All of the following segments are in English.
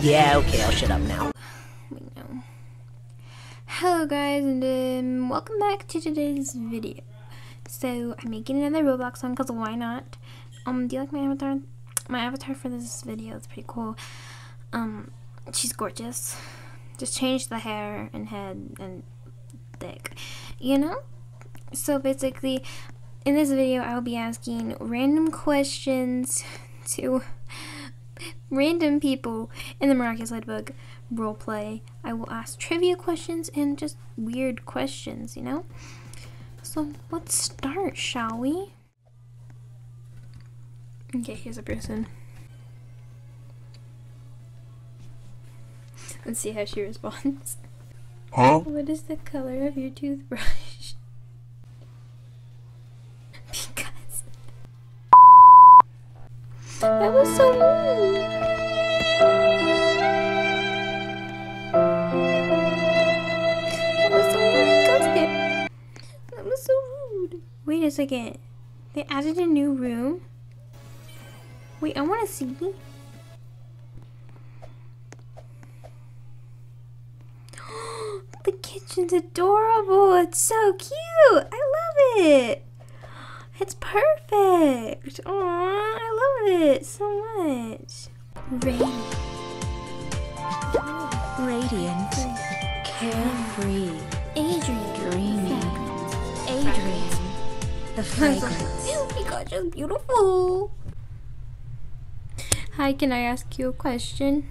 Yeah, okay, I'll shut up now. Hello guys, and um, welcome back to today's video. So, I'm making another Roblox one, because why not? Um, do you like my avatar? My avatar for this video is pretty cool. Um, she's gorgeous. Just change the hair and head and thick, you know? So basically, in this video, I will be asking random questions to random people in the Miraculous Ladybug roleplay. I will ask trivia questions and just weird questions, you know? So let's start, shall we? Okay, here's a person. Let's see how she responds. Huh? What is the color of your toothbrush? because that was so rude. Wait a second. They added a new room. Wait, I want to see. the kitchen's adorable. It's so cute. I love it. It's perfect. Aww, I love it so much. Radiant. Radiant, carefree, the fragrance. Oh my gosh, it's beautiful. Hi, can I ask you a question?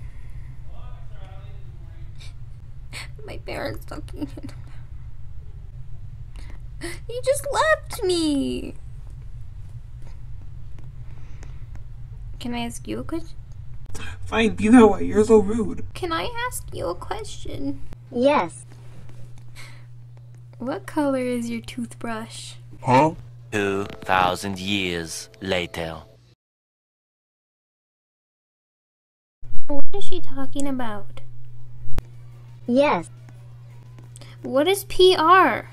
My parents talking. You just left me. Can I ask you a question? Fine, be that way. You're so rude. Can I ask you a question? Yes. What color is your toothbrush? Huh? 2,000 years later. What is she talking about? Yes. What is PR?